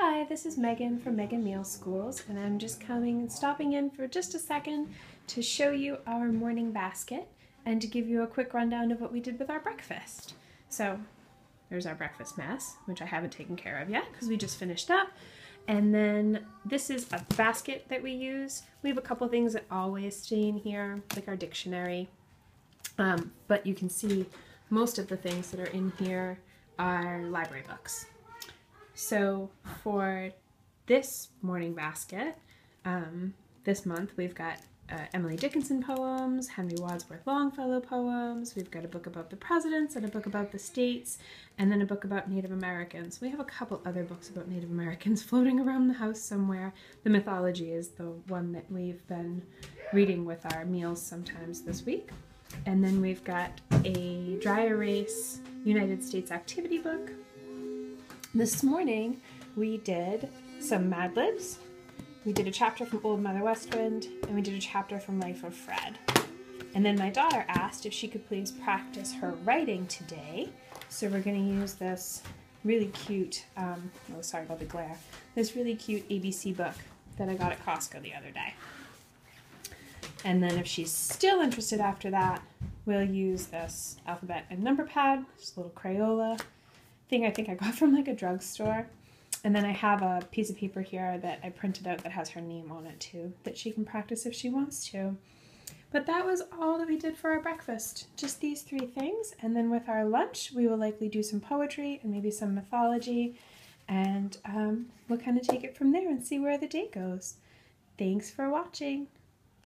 Hi, this is Megan from Megan Meal Schools, and I'm just coming and stopping in for just a second to show you our morning basket and to give you a quick rundown of what we did with our breakfast. So, there's our breakfast mess, which I haven't taken care of yet because we just finished up. And then this is a basket that we use. We have a couple things that always stay in here, like our dictionary. Um, but you can see most of the things that are in here are library books. So for this morning basket, um, this month we've got uh, Emily Dickinson poems, Henry Wadsworth Longfellow poems, we've got a book about the presidents and a book about the states, and then a book about Native Americans. We have a couple other books about Native Americans floating around the house somewhere. The mythology is the one that we've been reading with our meals sometimes this week. And then we've got a dry erase United States activity book this morning we did some Mad Libs. We did a chapter from Old Mother West Wind, and we did a chapter from Life of Fred. And then my daughter asked if she could please practice her writing today. So we're going to use this really cute, um, oh, sorry about the glare, this really cute ABC book that I got at Costco the other day. And then if she's still interested after that, we'll use this alphabet and number pad, just a little Crayola thing I think I got from like a drugstore. And then I have a piece of paper here that I printed out that has her name on it too, that she can practice if she wants to. But that was all that we did for our breakfast, just these three things. And then with our lunch, we will likely do some poetry and maybe some mythology. And um, we'll kind of take it from there and see where the day goes. Thanks for watching.